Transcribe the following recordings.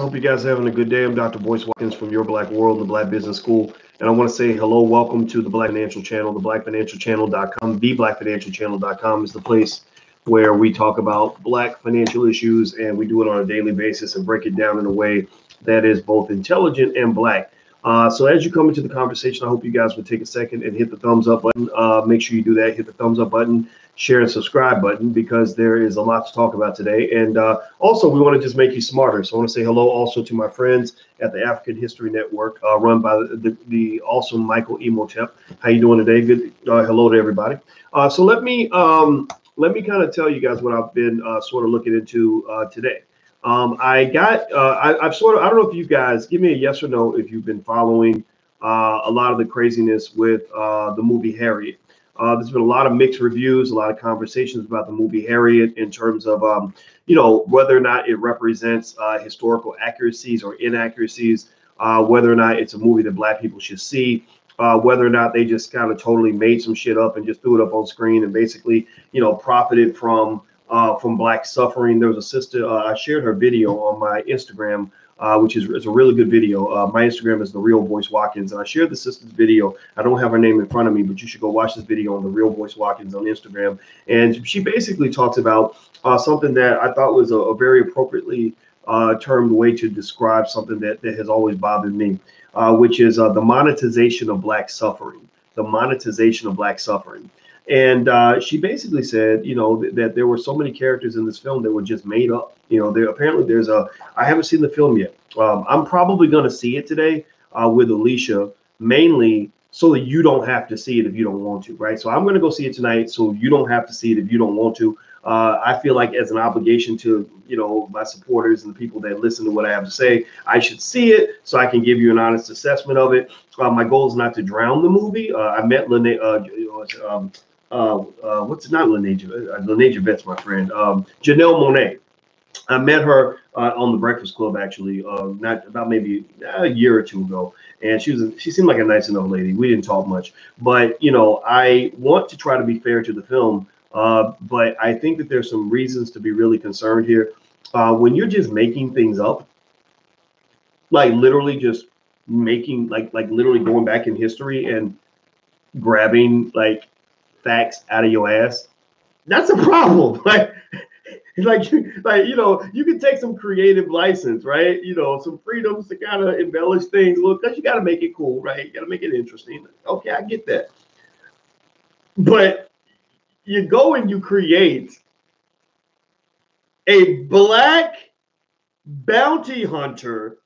Hope you guys are having a good day. I'm Dr. Boyce Watkins from Your Black World, and the Black Business School. And I want to say hello, welcome to the Black Financial Channel, the blackfinancialchannel.com. The blackfinancialchannel.com is the place where we talk about black financial issues and we do it on a daily basis and break it down in a way that is both intelligent and black. Uh, so as you come into the conversation, I hope you guys would take a second and hit the thumbs up button. Uh, make sure you do that. Hit the thumbs up button share and subscribe button because there is a lot to talk about today. And uh, also, we want to just make you smarter. So I want to say hello also to my friends at the African History Network, uh, run by the, the, the, awesome Michael Imhotep. How you doing today? Good. Uh, hello to everybody. Uh, so let me um, let me kind of tell you guys what I've been uh, sort of looking into uh, today. Um, I got I, have sort of I don't know if you guys give me a yes or no if you've been following a lot of the craziness with the movie Harriet. Uh, there's been a lot of mixed reviews, a lot of conversations about the movie Harriet in terms of, um, you know, whether or not it represents uh, historical accuracies or inaccuracies, uh, whether or not it's a movie that Black people should see, uh, whether or not they just kind of totally made some shit up and just threw it up on screen and basically, you know, profited from uh, from Black suffering. There was a sister, uh, I shared her video on my Instagram uh, which is it's a really good video. Uh, my Instagram is the Real Boyce Watkins, and I shared the sister's video. I don't have her name in front of me, but you should go watch this video on the Real Boyce Watkins on Instagram. And she basically talks about uh, something that I thought was a, a very appropriately uh, termed way to describe something that, that has always bothered me, uh, which is the monetization of Black suffering. The monetization of Black suffering. And uh, she basically said, you know, th- that there were so many characters in this film that were just made up. You know, there apparently there's a. I haven't seen the film yet. Um, I'm probably going to see it today uh, with Alicia, mainly so that you don't have to see it if you don't want to, right? So I'm going to go see it tonight, so you don't have to see it if you don't want to. Uh, I feel like as an obligation to you know my supporters and the people that listen to what I have to say, I should see it so I can give you an honest assessment of it. Uh, my goal is not to drown the movie. Uh, I met Lene, uh, um, uh, uh, what's not Lene, uh, Lene Javet's my friend, um, Janelle Monáe. I met her uh, on the Breakfast Club actually, uh, not about maybe a year or two ago, and she was a, she seemed like a nice enough lady. We didn't talk much, but you know, I want to try to be fair to the film, uh, but I think that there's some reasons to be really concerned here. Uh, when you're just making things up, like literally just making like like literally going back in history and grabbing like facts out of your ass, that's a problem. Like, like, like you know, you can take some creative license, right? You know, some freedoms to kind of embellish things a because you got to make it cool, right? You got to make it interesting. Okay, I get that. But you go and you create a black bounty hunter.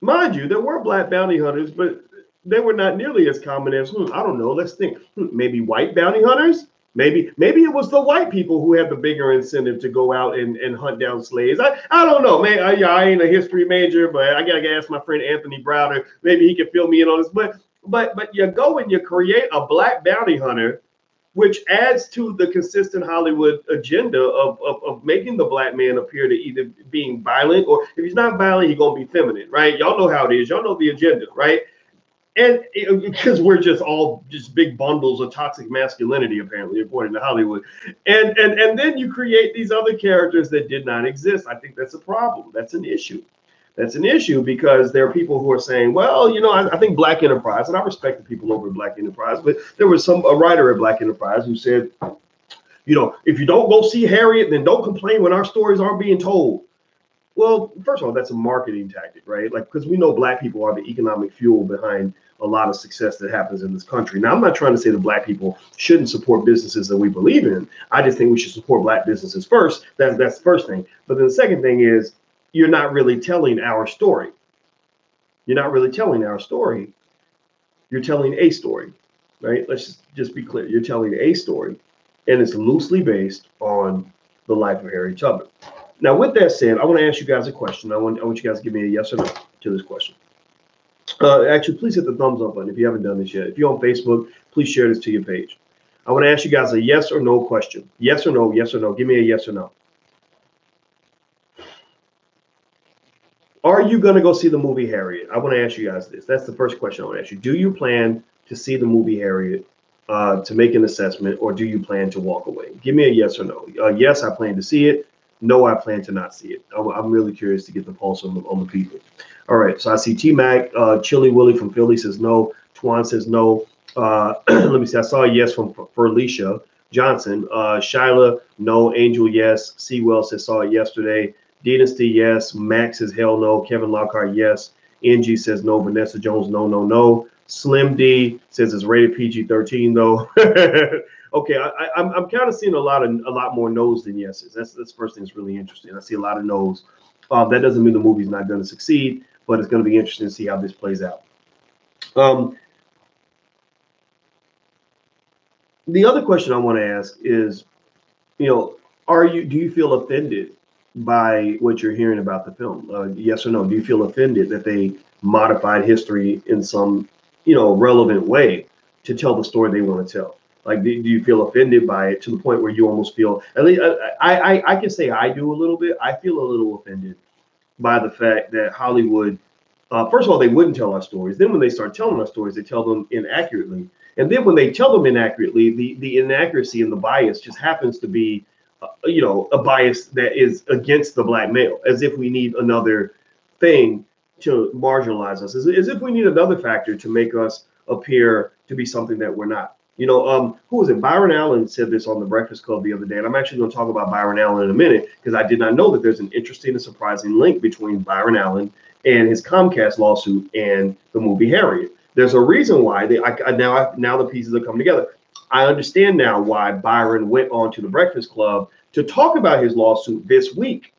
Mind you, there were black bounty hunters, but they were not nearly as common as hmm, I don't know. Let's think. Hmm, maybe white bounty hunters. Maybe maybe it was the white people who had the bigger incentive to go out and, and hunt down slaves. I, I don't know, man. I, I ain't a history major, but I gotta ask my friend Anthony Browder. Maybe he can fill me in on this. But but but you go and you create a black bounty hunter, which adds to the consistent Hollywood agenda of, of, of making the black man appear to either being violent or if he's not violent, he's gonna be feminine, right? Y'all know how it is. Y'all know the agenda, right? And because we're just all just big bundles of toxic masculinity apparently according to hollywood. And and and then you create these other characters that did not exist. I think that's a problem. That's an issue. That's an issue because there are people who are saying well you know i, I think black enterprise and i respect the people over at black enterprise but there was some a writer at black enterprise who said you know if you don't go see harriet then don't complain when our stories aren't being told. Well, first of all, that's a marketing tactic, right? Like, because we know black people are the economic fuel behind a lot of success that happens in this country. Now, I'm not trying to say that black people shouldn't support businesses that we believe in. I just think we should support black businesses first. That's that's the first thing. But then the second thing is you're not really telling our story. You're not really telling our story. You're telling a story, right? Let's just, just be clear. You're telling a story, and it's loosely based on the life of Harriet Tubman. Now, with that said, I want to ask you guys a question. I want I want you guys to give me a yes or no to this question. Uh, actually, please hit the thumbs up button if you haven't done this yet. If you're on Facebook, please share this to your page. I want to ask you guys a yes or no question. Yes or no, yes or no. Give me a yes or no. Are you going to go see the movie Harriet? I want to ask you guys this. That's the first question I want to ask you. Do you plan to see the movie Harriet uh, to make an assessment, or do you plan to walk away? Give me a yes or no. Uh, yes, I plan to see it. No, I plan to not see it. I'm, I'm really curious to get the pulse on the, on the people. All right, so I see T Mac, uh, Chili Willie from Philly says no. Twan says no. Uh, let me see. I saw a yes from Felicia Johnson. Uh, Shyla, no. Angel, yes. Sewell says saw it yesterday. Dynasty, yes. Max says hell no. Kevin Lockhart, yes. NG says no. Vanessa Jones, no, no, no. Slim D says it's rated PG 13 though. okay, I, am I'm, I'm kind of seeing a lot of a lot more no's than yeses. That's that's the first thing that's really interesting. I see a lot of no's. Uh, that doesn't mean the movie's not going to succeed, but it's going to be interesting to see how this plays out. Um, the other question I want to ask is, you know, are you do you feel offended by what you're hearing about the film? Uh, yes or no? Do you feel offended that they modified history in some, you know, relevant way to tell the story they want to tell? Like, do, do you feel offended by it to the point where you almost feel? At least I, I, I can say I do a little bit. I feel a little offended by the fact that Hollywood. Uh, first of all, they wouldn't tell our stories. Then, when they start telling our stories, they tell them inaccurately. And then, when they tell them inaccurately, the the inaccuracy and the bias just happens to be, uh, you know, a bias that is against the black male, as if we need another thing to marginalize us, as, as if we need another factor to make us appear to be something that we're not. You know, um, who was it? Byron Allen said this on the Breakfast Club the other day, and I'm actually going to talk about Byron Allen in a minute because I did not know that there's an interesting and surprising link between Byron Allen and his Comcast lawsuit and the movie Harriet. There's a reason why they I, I now I, now the pieces are coming together. I understand now why Byron went on to the Breakfast Club to talk about his lawsuit this week.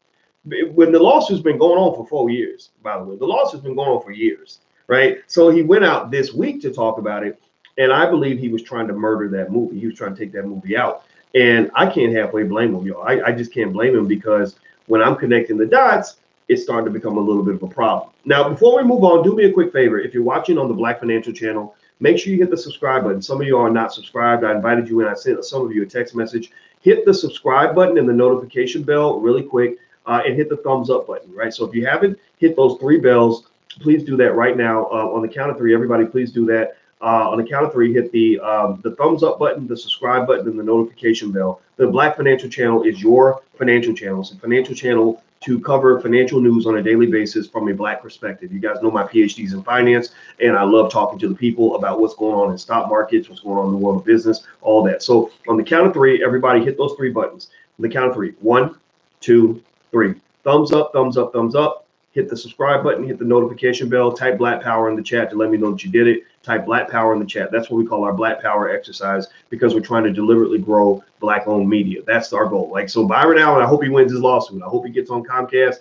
When the lawsuit's been going on for four years, by the way, the lawsuit's been going on for years, right? So he went out this week to talk about it and I believe he was trying to murder that movie. He was trying to take that movie out. And I can't halfway blame him, y'all. I, I just can't blame him because when I'm connecting the dots, it's starting to become a little bit of a problem. Now, before we move on, do me a quick favor. If you're watching on the Black Financial Channel, make sure you hit the subscribe button. Some of you are not subscribed. I invited you and I sent some of you a text message. Hit the subscribe button and the notification bell really quick uh, and hit the thumbs up button, right? So if you haven't hit those three bells, please do that right now. Uh, on the count of three, everybody, please do that. Uh, on the count of three, hit the um, the thumbs up button, the subscribe button, and the notification bell. The Black Financial Channel is your financial channel. It's a financial channel to cover financial news on a daily basis from a black perspective. You guys know my PhDs in finance, and I love talking to the people about what's going on in stock markets, what's going on in the world of business, all that. So on the count of three, everybody hit those three buttons. On the count of three: one, two, three. Thumbs up, thumbs up, thumbs up. Hit the subscribe button, hit the notification bell, type Black Power in the chat to let me know that you did it type Black Power in the chat. That's what we call our Black Power exercise because we're trying to deliberately grow Black owned media. That's our goal. Like, so Byron Allen, I hope he wins his lawsuit. I hope he gets on Comcast.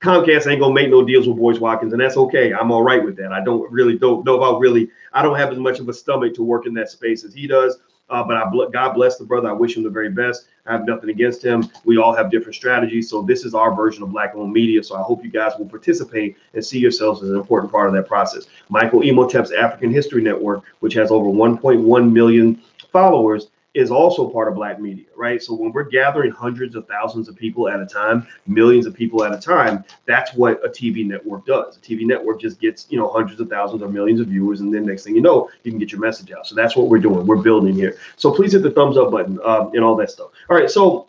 Comcast ain't gonna make no deals with Boyce Watkins, and that's okay. I'm all right with that. I don't really don't know about really. I don't have as much of a stomach to work in that space as he does. Uh, but I God bless the brother. I wish him the very best. I have nothing against him. We all have different strategies. So this is our version of black owned media. So I hope you guys will participate and see yourselves as an important part of that process. Michael Imhotep's African History Network, which has over 1.1 million followers, is also part of black media, right? So when we're gathering hundreds of thousands of people at a time, millions of people at a time, that's what a TV network does. A TV network just gets, you know, hundreds of thousands or millions of viewers, and then next thing you know, you can get your message out. So that's what we're doing. We're building here. So please hit the thumbs up button um, and all that stuff. All right, so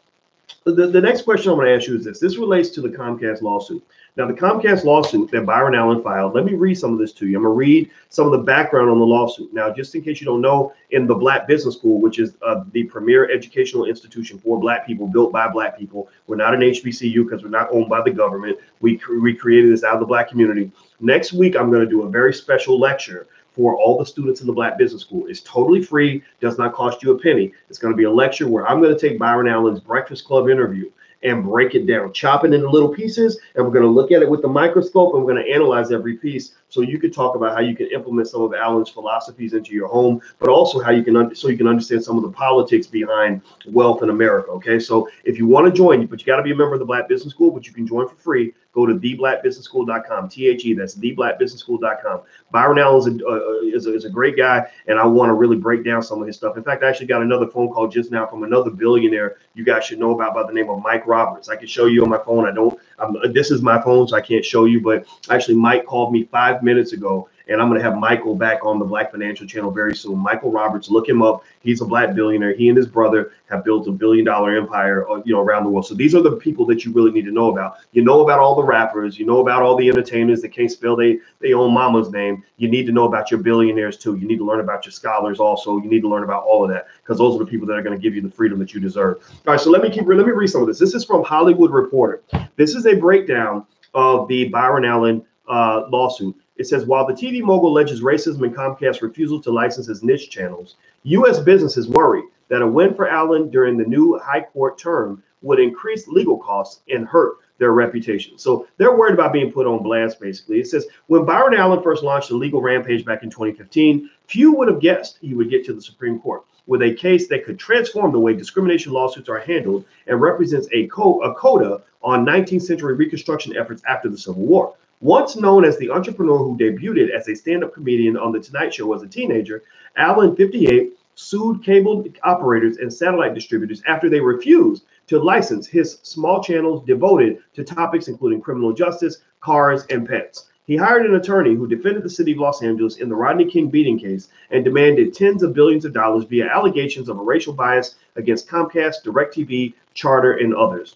the, the next question I'm going to ask you is this. This relates to the Comcast lawsuit. Now, the Comcast lawsuit that Byron Allen filed, let me read some of this to you. I'm going to read some of the background on the lawsuit. Now, just in case you don't know, in the Black Business School, which is uh, the premier educational institution for Black people, built by Black people, we're not an HBCU because we're not owned by the government. We, we created this out of the Black community. Next week, I'm going to do a very special lecture for all the students in the Black Business School. It's totally free, does not cost you a penny. It's going to be a lecture where I'm going to take Byron Allen's Breakfast Club interview and break it down, chop it into little pieces, and we're going to look at it with the microscope and we're going to analyze every piece so you could talk about how you can implement some of Allen's philosophies into your home, but also how you can so you can understand some of the politics behind wealth in America. Okay, so if you want to join, but you got to be a member of the Black Business School, but you can join for free. Go to theblackbusinessschool.com, T H E, that's theblackbusinessschool.com. Byron Allen is a, uh, is, a, is a great guy, and I want to really break down some of his stuff. In fact, I actually got another phone call just now from another billionaire you guys should know about by the name of Mike Roberts. I can show you on my phone. I don't, I'm, this is my phone, so I can't show you, but actually, Mike called me five minutes ago And I'm going to have Michael back on the Black Financial Channel very soon. Michael Roberts, look him up. He's a black billionaire. He and his brother have built a billion dollar empire, uh, you know, around the world. So these are the people that you really need to know about. You know about all the rappers. You know about all the entertainers that can't spell they they own mama's name. You need to know about your billionaires too. You need to learn about your scholars also. You need to learn about all of that because those are the people that are going to give you the freedom that you deserve. All right, so let me keep let me read some of this. This is from Hollywood Reporter. This is a breakdown of the Byron Allen uh, lawsuit. It says while the TV mogul alleges racism and Comcast's refusal to license his niche channels, U.S. businesses worry that a win for Allen during the new high court term would increase legal costs and hurt their reputation. So they're worried about being put on blast, basically. It says when Byron Allen first launched the legal rampage back in 2015, few would have guessed he would get to the Supreme Court with a case that could transform the way discrimination lawsuits are handled and represents a, co- a coda on 19th century Reconstruction efforts after the Civil War. Once known as the entrepreneur who debuted as a stand up comedian on The Tonight Show as a teenager, Allen, 58, sued cable operators and satellite distributors after they refused to license his small channels devoted to topics including criminal justice, cars, and pets. He hired an attorney who defended the city of Los Angeles in the Rodney King beating case and demanded tens of billions of dollars via allegations of a racial bias against Comcast, DirecTV, Charter, and others.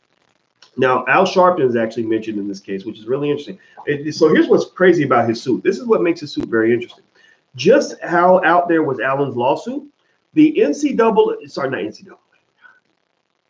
Now, Al Sharpton is actually mentioned in this case, which is really interesting. It, so here's what's crazy about his suit. This is what makes his suit very interesting. Just how out there was Allen's lawsuit, the NCAA, sorry, not NCAA,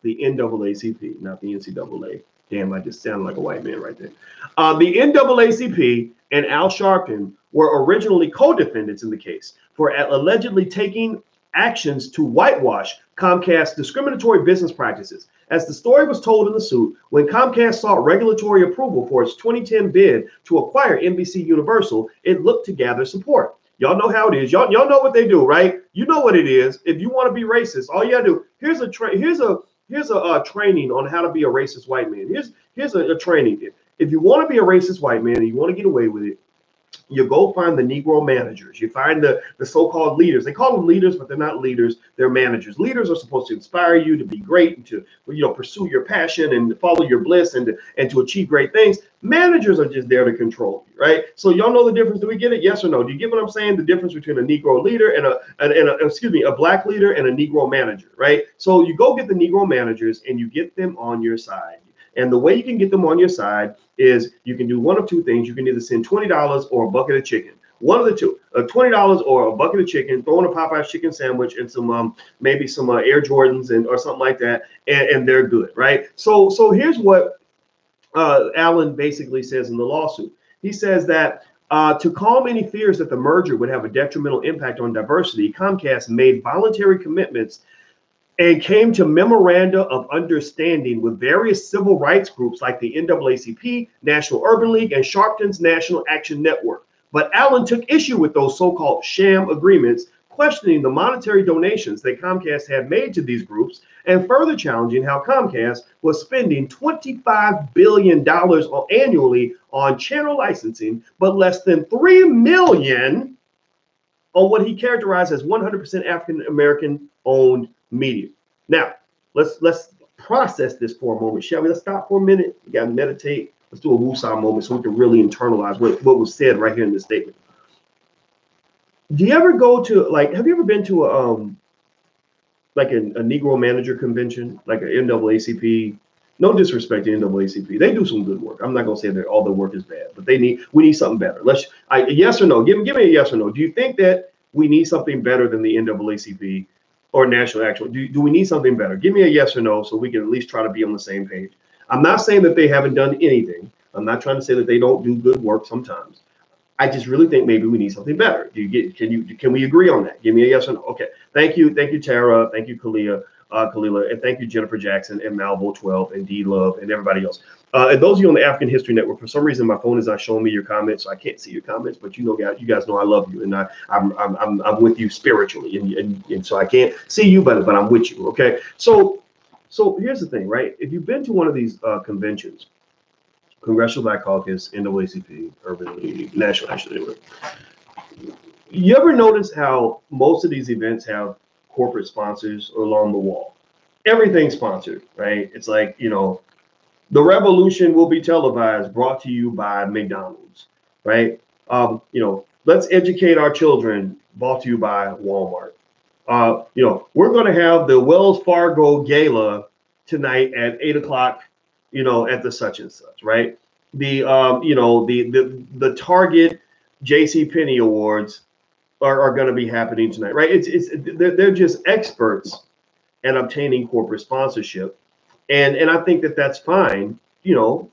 the NAACP, not the NCAA. Damn, I just sound like a white man right there. Uh, the NAACP and Al Sharpton were originally co-defendants in the case for allegedly taking actions to whitewash Comcast's discriminatory business practices. As the story was told in the suit, when Comcast sought regulatory approval for its 2010 bid to acquire NBC Universal, it looked to gather support. Y'all know how it is. Y'all, y'all know what they do, right? You know what it is. If you want to be racist, all you gotta do here's a tra- here's a here's a uh, training on how to be a racist white man. Here's here's a, a training. If you want to be a racist white man and you want to get away with it, you go find the Negro managers. You find the, the so-called leaders. They call them leaders, but they're not leaders. They're managers. Leaders are supposed to inspire you to be great and to you know pursue your passion and follow your bliss and to, and to achieve great things. Managers are just there to control you, right? So y'all know the difference. Do we get it? Yes or no? Do you get what I'm saying? The difference between a Negro leader and a and, and a, excuse me, a black leader and a Negro manager, right? So you go get the Negro managers and you get them on your side. And the way you can get them on your side is you can do one of two things. You can either send $20 or a bucket of chicken. One of the two, uh, twenty dollars or a bucket of chicken, throw in a Popeye's chicken sandwich and some um, maybe some uh, Air Jordans and or something like that, and, and they're good, right? So so here's what uh, basically says in the lawsuit. He says that uh, to calm any fears that the merger would have a detrimental impact on diversity, Comcast made voluntary commitments and came to memoranda of understanding with various civil rights groups like the NAACP, National Urban League, and Sharpton's National Action Network. But Allen took issue with those so-called sham agreements, questioning the monetary donations that Comcast had made to these groups, and further challenging how Comcast was spending $25 billion annually on channel licensing, but less than 3 million on what he characterized as 100% African American owned media. Now, let's let's process this for a moment, shall we? Let's stop for a minute. We got to meditate. Let's do a woosah moment so we can really internalize what, what was said right here in this statement. Do you ever go to like? Have you ever been to a um like a, a Negro manager convention, like an NAACP? No disrespect to NAACP, they do some good work. I'm not gonna say that all the work is bad, but they need we need something better. Let's I yes or no. Give me give me a yes or no. Do you think that we need something better than the NAACP or national action? Do, do we need something better? Give me a yes or no so we can at least try to be on the same page. I'm not saying that they haven't done anything. I'm not trying to say that they don't do good work sometimes. I just really think maybe we need something better. Do you get can you can we agree on that? Give me a yes or no. Okay. Thank you. Thank you, Tara. Thank you, Kalia, uh, Kalila, and thank you, Jennifer Jackson and Malvo 12 and D Love and everybody else. Uh, and those of you on the African History Network, for some reason, my phone is not showing me your comments, so I can't see your comments. But you know, guys, you guys know I love you, and I, I'm, I'm, I'm, I'm with you spiritually, and, and, and so I can't see you, but but I'm with you. Okay, so so here's the thing, right? If you've been to one of these uh, conventions, Congressional Black Caucus, NAACP, Urban League, National Action Network, you ever notice how most of these events have corporate sponsors along the wall? Everything's sponsored, right? It's like you know the revolution will be televised, brought to you by McDonald's, right? Um, you know, let's educate our children. Brought to you by Walmart. Uh, you know, we're going to have the Wells Fargo Gala tonight at eight o'clock. You know, at the such and such, right? The um, you know, the the the Target J.C. Penney Awards are, are going to be happening tonight, right? It's it's they're, they're just experts at obtaining corporate sponsorship, and and I think that that's fine. You know,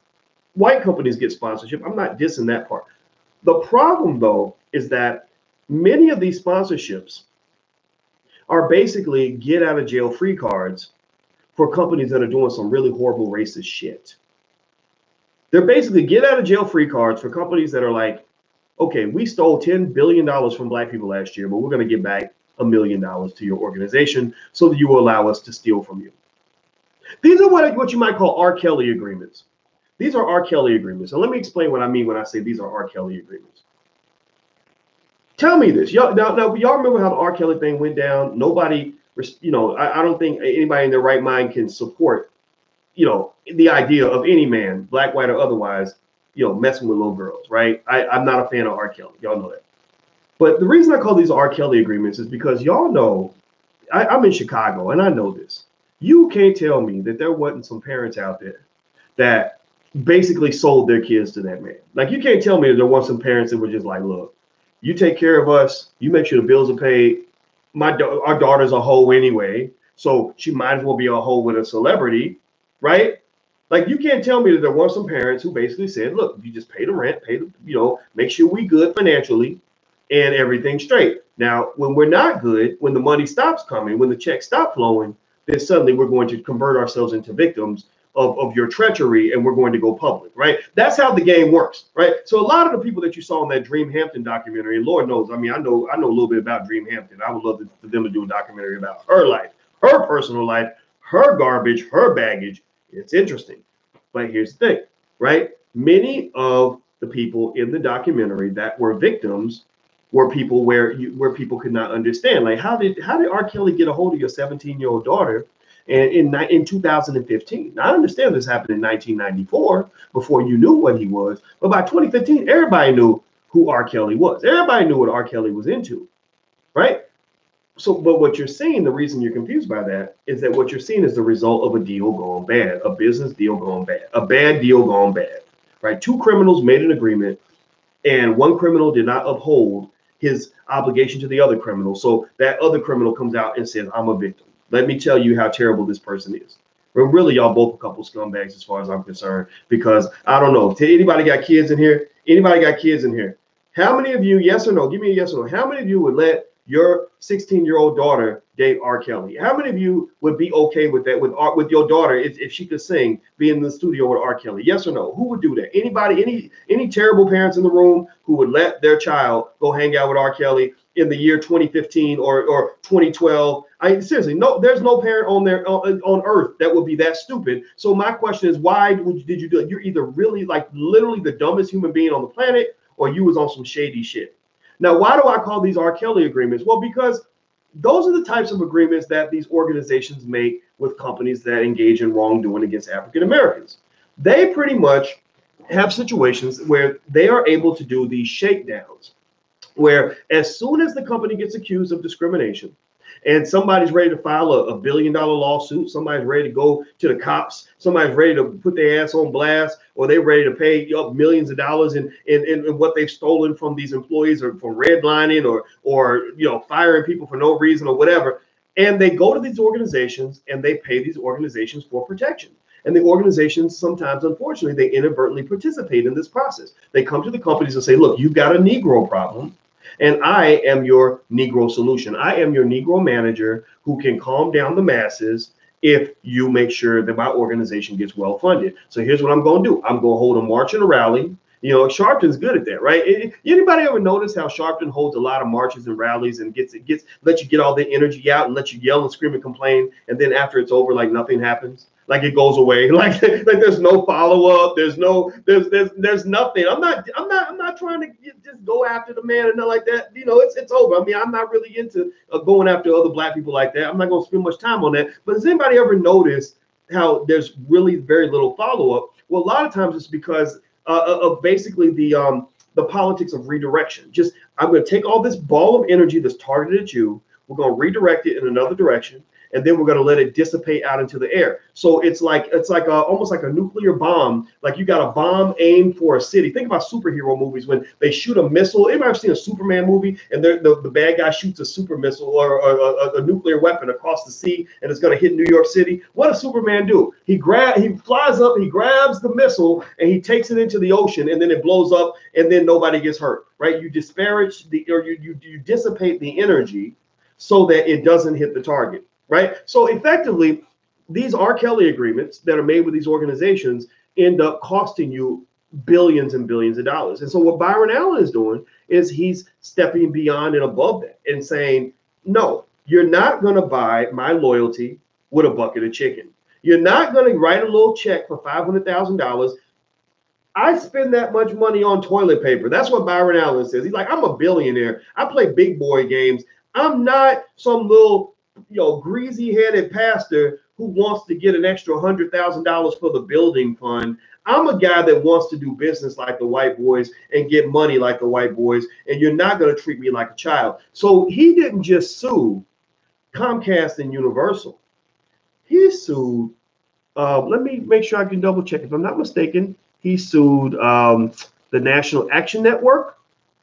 white companies get sponsorship. I'm not dissing that part. The problem though is that many of these sponsorships are basically get out of jail free cards for companies that are doing some really horrible racist shit. They're basically get out of jail free cards for companies that are like, okay, we stole $10 billion from black people last year, but we're going to give back a million dollars to your organization so that you will allow us to steal from you. These are what, what you might call R. Kelly agreements. These are R. Kelly agreements. And let me explain what I mean when I say these are R. Kelly agreements. Tell me this. Y'all, now, now, y'all remember how the R. Kelly thing went down? Nobody, you know, I, I don't think anybody in their right mind can support, you know, the idea of any man, black, white, or otherwise, you know, messing with little girls, right? I, I'm not a fan of R. Kelly. Y'all know that. But the reason I call these R. Kelly agreements is because y'all know I, I'm in Chicago and I know this. You can't tell me that there wasn't some parents out there that basically sold their kids to that man. Like you can't tell me that there weren't some parents that were just like, look, you take care of us, you make sure the bills are paid. My our daughter's a hoe anyway, so she might as well be a hoe with a celebrity, right? Like you can't tell me that there weren't some parents who basically said, look, you just pay the rent, pay the, you know, make sure we good financially and everything straight. Now, when we're not good, when the money stops coming, when the checks stop flowing, then suddenly we're going to convert ourselves into victims of, of your treachery and we're going to go public, right? That's how the game works, right? So a lot of the people that you saw in that Dream Hampton documentary, Lord knows, I mean, I know I know a little bit about Dream Hampton. I would love to, for them to do a documentary about her life, her personal life, her garbage, her baggage. It's interesting. But here's the thing, right? Many of the people in the documentary that were victims were people where you, where people could not understand. Like, how did how did R. Kelly get a hold of your 17 year old daughter? And in in 2015, now, I understand this happened in 1994 before you knew what he was, but by 2015, everybody knew who R. Kelly was. Everybody knew what R. Kelly was into, right? So, but what you're seeing, the reason you're confused by that is that what you're seeing is the result of a deal going bad, a business deal going bad, a bad deal going bad, right? Two criminals made an agreement, and one criminal did not uphold his obligation to the other criminal. So that other criminal comes out and says, I'm a victim. Let me tell you how terrible this person is. But really, y'all both a couple scumbags as far as I'm concerned, because I don't know. Anybody got kids in here? Anybody got kids in here? How many of you, yes or no? Give me a yes or no. How many of you would let your 16 year old daughter date R. Kelly? How many of you would be okay with that with uh, with your daughter if, if she could sing, be in the studio with R. Kelly? Yes or no? Who would do that? Anybody? Any any terrible parents in the room who would let their child go hang out with R. Kelly in the year 2015 or or 2012? I seriously, no, there's no parent on there on, on earth that would be that stupid. So my question is, why would, did you do it? You're either really like literally the dumbest human being on the planet, or you was on some shady shit. Now, why do I call these R. Kelly agreements? Well, because those are the types of agreements that these organizations make with companies that engage in wrongdoing against African Americans. They pretty much have situations where they are able to do these shakedowns, where as soon as the company gets accused of discrimination, and somebody's ready to file a, a, billion dollar lawsuit, somebody's ready to go to the cops, somebody's ready to put their ass on blast, or they're ready to pay up millions of dollars in, in, in, in what they've stolen from these employees or from redlining or or you know firing people for no reason or whatever. And they go to these organizations and they pay these organizations for protection. And the organizations sometimes, unfortunately, they inadvertently participate in this process. They come to the companies and say, look, you've got a Negro problem and I am your Negro solution. I am your Negro manager who can calm down the masses if you make sure that my organization gets well funded. So here's what I'm going to do I'm going to hold a march and a rally. You know, Sharpton's good at that, right? Anybody ever notice how Sharpton holds a lot of marches and rallies and gets it gets let you get all the energy out and let you yell and scream and complain, and then after it's over, like nothing happens? Like it goes away. Like like there's no follow up. There's no there's there's there's nothing. I'm not I'm not I'm not trying to just go after the man and not like that. You know, it's it's over. I mean, I'm not really into uh, going after other black people like that. I'm not going to spend much time on that. But has anybody ever noticed how there's really very little follow up? Well, a lot of times it's because uh, uh of basically the um the politics of redirection. Just I'm going to take all this ball of energy that's targeted at you. We're going to redirect it in another direction and then we're going to let it dissipate out into the air. So it's like it's like a, almost like a nuclear bomb. Like you got a bomb aimed for a city. Think about superhero movies when they shoot a missile. Anybody ever seen a Superman movie and the, the bad guy shoots a super missile or, a, a, nuclear weapon across the sea and it's going to hit New York City? What does Superman do? He grab he flies up, he grabs the missile and he takes it into the ocean and then it blows up and then nobody gets hurt. Right? You disparage the or you you, you dissipate the energy so that it doesn't hit the target right? So effectively, these R. Kelly agreements that are made with these organizations end up costing you billions and billions of dollars. And so what Byron Allen is doing is he's stepping beyond and above that and saying, no, you're not going to buy my loyalty with a bucket of chicken. You're not going to write a little check for $500,000. I spend that much money on toilet paper. That's what Byron Allen says. He's like, I'm a billionaire. I play big boy games. I'm not some little you know, greasy headed pastor who wants to get an extra hundred thousand dollars for the building fund. I'm a guy that wants to do business like the white boys and get money like the white boys, and you're not going to treat me like a child. So he didn't just sue Comcast and Universal. He sued. Uh, let me make sure I can double check. If I'm not mistaken, he sued um, the National Action Network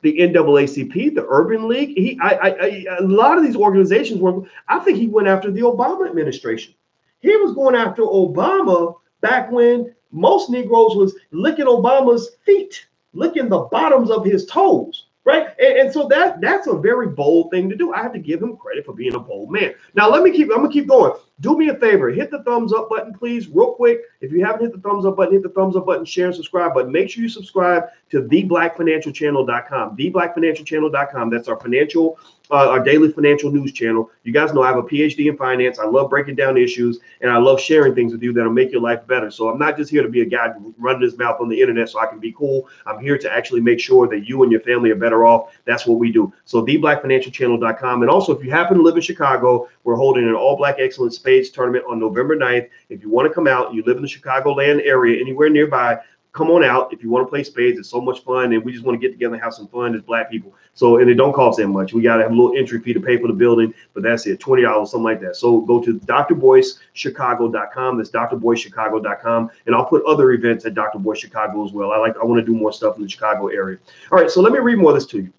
the NAACP, the Urban League. He, I, I, I, a lot of these organizations were. I think he went after the Obama administration. He was going after Obama back when most Negroes was licking Obama's feet, licking the bottoms of his toes right? And, and, so that that's a very bold thing to do. I have to give him credit for being a bold man. Now let me keep. I'm gonna keep going. Do me a favor, hit the thumbs up button, please, real quick. If you haven't hit the thumbs up button, hit the thumbs up button, share and subscribe. But make sure you subscribe to theblackfinancialchannel.com. Theblackfinancialchannel.com. That's our financial uh, our daily financial news channel. You guys know I have a PhD in finance. I love breaking down issues and I love sharing things with you that'll make your life better. So I'm not just here to be a guy running his mouth on the internet so I can be cool. I'm here to actually make sure that you and your family are better off. That's what we do. So theblackfinancialchannel.com. And also, if you happen to live in Chicago, we're holding an all black excellence spades tournament on November 9th. If you want to come out, you live in the Chicagoland area, anywhere nearby, come on out if you want to play spades. It's so much fun, and we just want to get together and have some fun as black people. So, and it don't cost that much. We got to have a little entry fee to pay for the building, but that's it, twenty dollars, something like that. So, go to drboycechicago.com. That's drboycechicago.com, and I'll put other events at Dr. Boyce Chicago as well. I like, I want to do more stuff in the Chicago area. All right, so let me read more of this to you.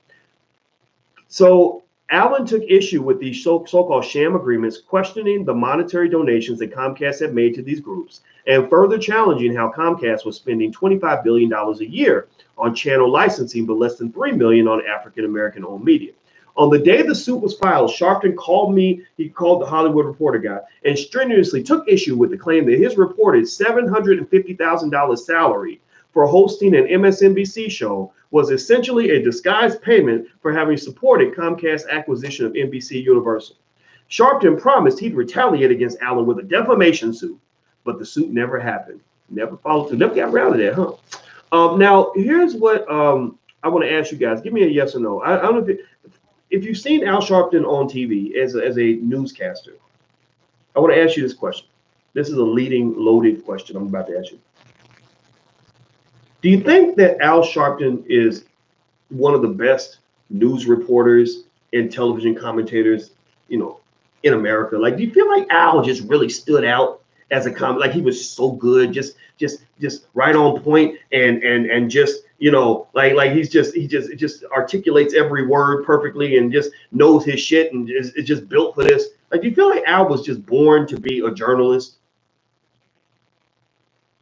So Allen took issue with these so, called sham agreements, questioning the monetary donations that Comcast had made to these groups, and further challenging how Comcast was spending $25 billion a year on channel licensing, but less than 3 million on African American owned media. On the day the suit was filed, Sharpton called me, he called the Hollywood Reporter guy, and strenuously took issue with the claim that his reported $750,000 salary for hosting an MSNBC show was essentially a disguised payment for having supported Comcast's acquisition of NBC Universal. Sharpton promised he'd retaliate against Allen with a defamation suit, but the suit never happened. Never followed through. Never got around to that, huh? Um, now, here's what um, I want to ask you guys. Give me a yes or no. I, I don't know if, it, if you've seen Al Sharpton on TV as a, as a newscaster. I want to ask you this question. This is a leading, loaded question I'm about to ask you. Do you think that Al Sharpton is one of the best news reporters and television commentators, you know, in America? Like, do you feel like Al just really stood out as a comic. Like he was so good, just just just right on point and and and just you know like like he's just he just just articulates every word perfectly and just knows his shit and is, is just built for this like do you feel like al was just born to be a journalist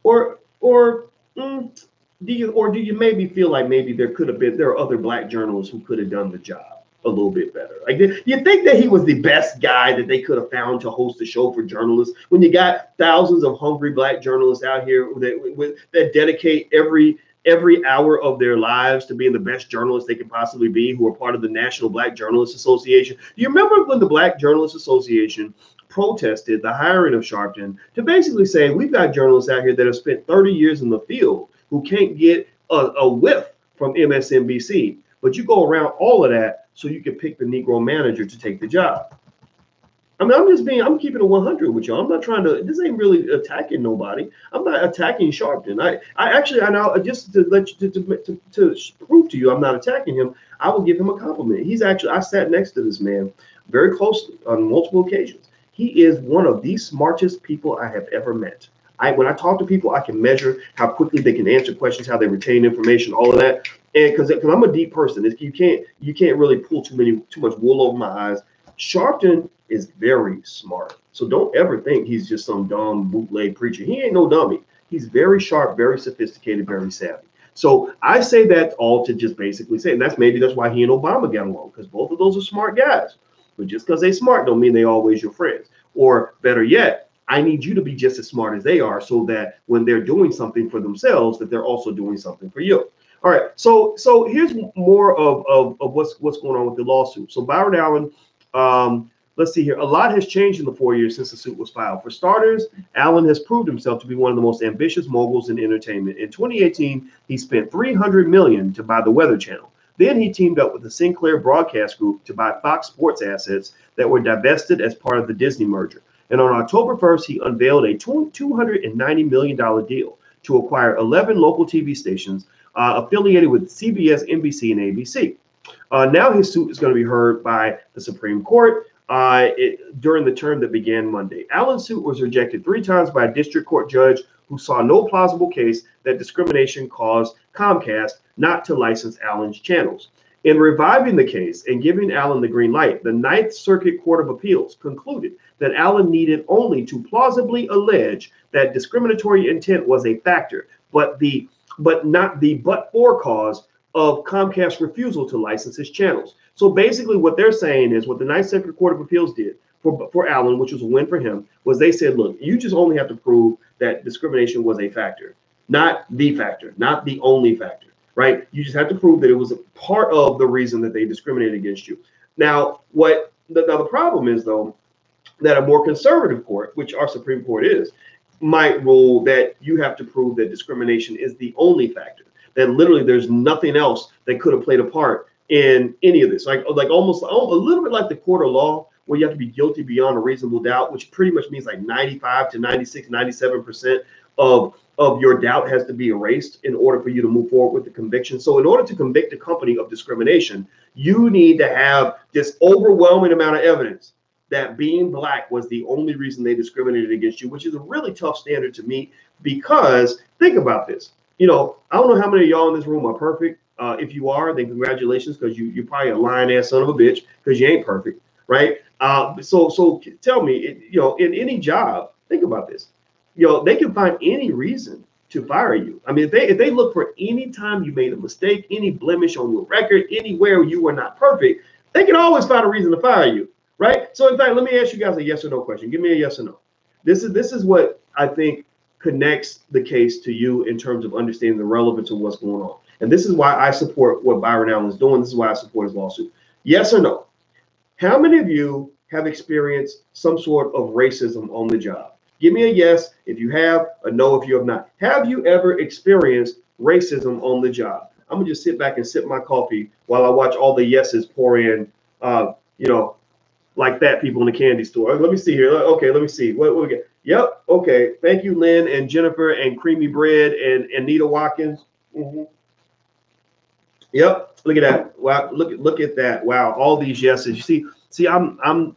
or or mm, do you or do you maybe feel like maybe there could have been there are other black journalists who could have done the job a little bit better? Like, you think that he was the best guy that they could have found to host a show for journalists when you got thousands of hungry black journalists out here that that dedicate every every hour of their lives to being the best journalists they can possibly be, who are part of the National Black Journalists Association? Do you remember when the Black Journalists Association protested the hiring of Sharpton to basically say we've got journalists out here that have spent 30 years in the field who can't get a, a whiff from MSNBC. But you go around all of that so you can pick the Negro manager to take the job. I mean, I'm just being, I'm keeping it 100 with y'all. I'm not trying to, this ain't really attacking nobody. I'm not attacking Sharpton. I, I actually, I know, just to let you, to, to, to, to prove to you I'm not attacking him, I will give him a compliment. He's actually, I sat next to this man very closely on multiple occasions. He is one of the smartest people I have ever met. I, when I talk to people, I can measure how quickly they can answer questions, how they retain information, all of that. And because I'm a deep person, you can't you can't really pull too many too much wool over my eyes. Sharpton is very smart, so don't ever think he's just some dumb bootleg preacher. He ain't no dummy. He's very sharp, very sophisticated, very savvy. So I say that all to just basically say, and that's maybe that's why he and Obama got along because both of those are smart guys. But just because they smart don't mean they always your friends. Or better yet, I need you to be just as smart as they are so that when they're doing something for themselves, that they're also doing something for you. All right. So so here's more of, of, of what's what's going on with the lawsuit. So Byron Allen, um, let's see here. A lot has changed in the four years since the suit was filed. For starters, Allen has proved himself to be one of the most ambitious moguls in entertainment. In 2018, he spent 300 million to buy the Weather Channel. Then he teamed up with the Sinclair Broadcast Group to buy Fox Sports assets that were divested as part of the Disney merger. And on October 1st, he unveiled a $290 million deal to acquire 11 local TV stations uh, affiliated with CBS, NBC, and ABC. Uh, now his suit is going to be heard by the Supreme Court uh, it, during the term that began Monday. Allen's suit was rejected three times by a district court judge who saw no plausible case that discrimination caused Comcast not to license Allen's channels. In reviving the case and giving Allen the green light, the Ninth Circuit Court of Appeals concluded that Allen needed only to plausibly allege that discriminatory intent was a factor, but the but not the but for cause of Comcast's refusal to license his channels. So basically, what they're saying is what the Ninth Circuit Court of Appeals did for, for Allen, which was a win for him, was they said, look, you just only have to prove that discrimination was a factor, not the factor, not the only factor, right? You just have to prove that it was a part of the reason that they discriminated against you. Now, what now the problem is though that a more conservative court, which our Supreme Court is, might rule that you have to prove that discrimination is the only factor. That literally there's nothing else that could have played a part in any of this. Like like almost a little bit like the court of law, where you have to be guilty beyond a reasonable doubt, which pretty much means like 95 to 96, 97% of of your doubt has to be erased in order for you to move forward with the conviction. So, in order to convict a company of discrimination, you need to have this overwhelming amount of evidence that being black was the only reason they discriminated against you, which is a really tough standard to meet because think about this. You know, I don't know how many of y'all in this room are perfect. Uh, if you are, then congratulations because you you're probably a lying ass son of a bitch because you ain't perfect, right? Uh, so so tell me, it, you know, in any job, think about this. You know, they can find any reason to fire you. I mean, if they if they look for any time you made a mistake, any blemish on your record, anywhere you were not perfect, they can always find a reason to fire you right? So in fact, let me ask you guys a yes or no question. Give me a yes or no. This is this is what I think connects the case to you in terms of understanding the relevance of what's going on. And this is why I support what Byron Allen is doing. This is why I support his lawsuit. Yes or no? How many of you have experienced some sort of racism on the job? Give me a yes if you have, a no if you have not. Have you ever experienced racism on the job? I'm gonna just sit back and sip my coffee while I watch all the yeses pour in. Uh, you know, like that people in the candy store. Let me see here. Okay, let me see. What, what we get? Yep. Okay. Thank you, Lynn and Jennifer and Creamy Bread and Anita Watkins. Mm-hmm. Yep. Look at that. Wow. Look at look at that. Wow. All these yeses. You see. See. I'm I'm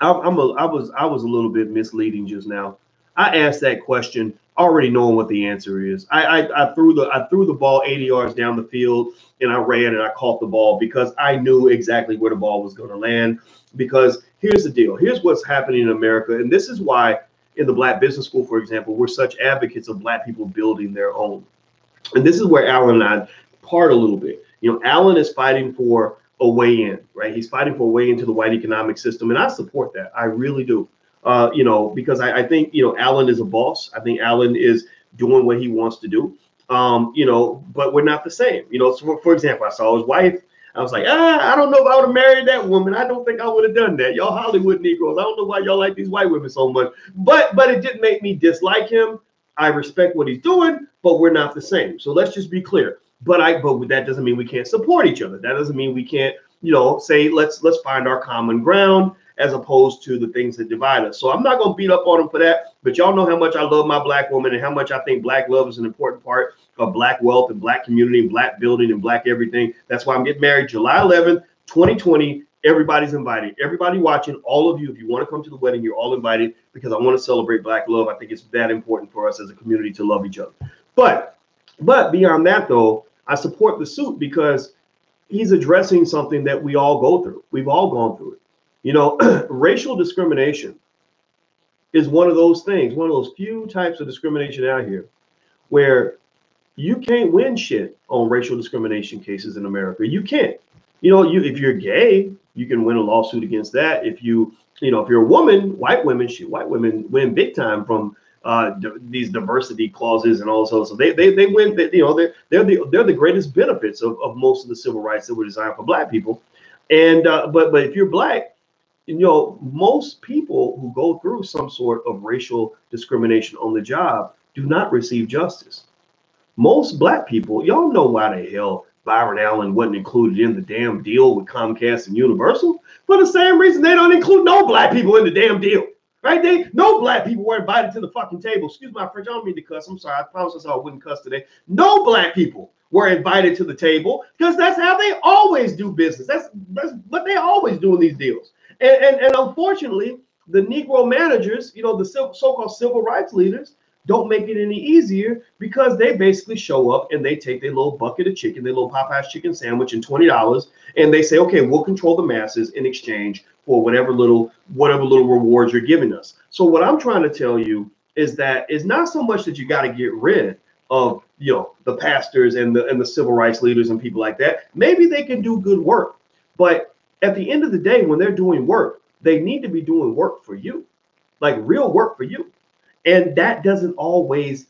I'm a I was I was a little bit misleading just now. I asked that question already knowing what the answer is. I, I, I threw the I threw the ball 80 yards down the field and I ran and I caught the ball because I knew exactly where the ball was going to land. Because here's the deal. Here's what's happening in America, and this is why in the Black Business School, for example, we're such advocates of Black people building their own. And this is where Allen and I part a little bit. You know, Allen is fighting for a way in, right? He's fighting for a way into the white economic system, and I support that. I really do. Uh, you know, because I, I, think you know Allen is a boss. I think Allen is doing what he wants to do. Um, you know, but we're not the same. You know, so for, for example, I saw his wife. I was like, ah, I don't know if I would have married that woman. I don't think I would have done that. Y'all Hollywood Negroes. I don't know why y'all like these white women so much. But but it didn't make me dislike him. I respect what he's doing, but we're not the same. So let's just be clear. But I but that doesn't mean we can't support each other. That doesn't mean we can't, you know, say let's let's find our common ground as opposed to the things that divide us. So I'm not going to beat up on them for that, but y'all know how much I love my black woman and how much I think black love is an important part of black wealth and black community and black building and black everything. That's why I'm getting married July 11th, 2020. Everybody's invited. Everybody watching, all of you, if you want to come to the wedding, you're all invited because I want to celebrate black love. I think it's that important for us as a community to love each other. But but beyond that though, I support the suit because he's addressing something that we all go through. We've all gone through it. You know, racial discrimination is one of those things, one of those few types of discrimination out here where you can't win shit on racial discrimination cases in America. You can't. You know, you if you're gay, you can win a lawsuit against that. If you, you know, if you're a woman, white women, shit, white women win big time from uh, d- these diversity clauses and also so they they, they win they, you know they're, they're the they're the greatest benefits of, of most of the civil rights that were designed for black people and uh, but but if you're black you know most people who go through some sort of racial discrimination on the job do not receive justice most black people y'all know why the hell Byron Allen wasn't included in the damn deal with Comcast and Universal for the same reason they don't include no black people in the damn deal Right? They no black people were invited to the fucking table. Excuse my French. I don't mean to cuss. I'm sorry. I promised I wouldn't cuss today. No black people were invited to the table because that's how they always do business. That's that's what they always do in these deals. And and, and unfortunately, the Negro managers, you know, the so-called civil rights leaders, don't make it any easier because they basically show up and they take their little bucket of chicken, their little Popeye's chicken sandwich and $20, and they say, okay, we'll control the masses in exchange for whatever little whatever little rewards you're giving us. So what I'm trying to tell you is that it's not so much that you got to get rid of you know the pastors and the and the civil rights leaders and people like that. Maybe they can do good work, but at the end of the day, when they're doing work, they need to be doing work for you, like real work for you, and that doesn't always